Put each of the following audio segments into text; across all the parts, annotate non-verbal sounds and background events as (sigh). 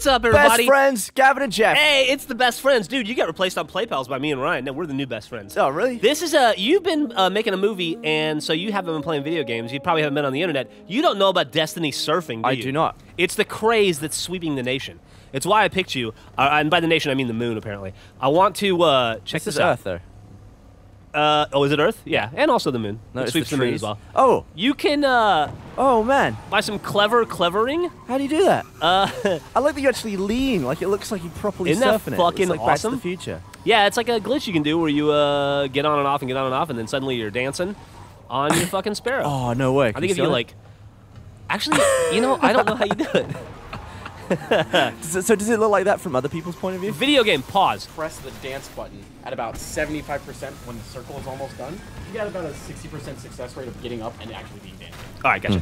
what's up, everybody? Best friends, Gavin and Geoff. Hey, it's the best friends, dude. You got replaced on Play Pals by me and Ryan. Now we're the new best friends. Oh, really? This is a you've been uh, making a movie, and so you haven't been playing video games. You probably haven't been on the internet. You don't know about Destiny surfing, do I you? do not. It's the craze that's sweeping the nation. It's why I picked you, uh, and by the nation I mean the moon. Apparently, I want to uh, check This this is out. Earth, though. Uh, oh, is it Earth? Yeah, and also the moon. No, it sweeps the the, moon as well. Oh, You can uh, oh man, buy some clever clevering. how do you do that? Uh, (laughs) I like that you actually lean. Like it looks like you're properly Isn't that surfing it. fucking it's like Back to awesome? the Future. yeah, it's like a glitch you can do where you uh, get on and off and get on and off, and then suddenly you're dancing on your fucking sparrow. (laughs) Oh no way. I think if you like, actually, you know, I don't know how you do it. (laughs) (laughs) Does it, so does it look like that from other people's point of view? Video game, pause. press the dance button at about 75% when the circle is almost done, you got about a 60% success rate of getting up and actually being danced. All right, gotcha.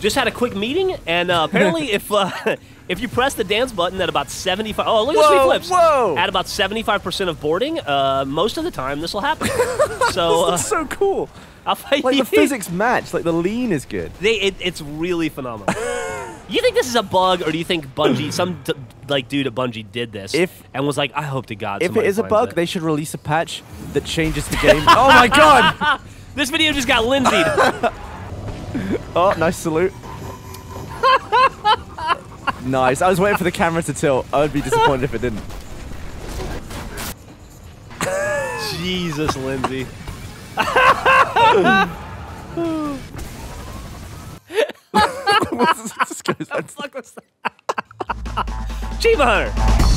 Just had a quick meeting, and uh, apparently, (laughs) if uh, (laughs) if you press the dance button at about 75, oh look at the Whoa, flips. whoa. At about 75 percent of boarding, uh, most of the time this will happen. so uh, That's so cool. I'll fight Like you. the physics match. Like the lean is good. They, it, it's really phenomenal. You think this is a bug, or do you think Bungie, (clears throat) some like dude at Bungie, did this If- and was like, I hope to God. If it is a bug, it." they should release a patch that changes the (laughs) game. oh my god! (laughs) this video just got Lindsayed. (laughs) Oh, nice salute. nice. I was waiting for the camera to tilt. I would be disappointed if it didn't. Jesus, Lindsay. (laughs) This goes- Fuck was that? Achievement Hunter.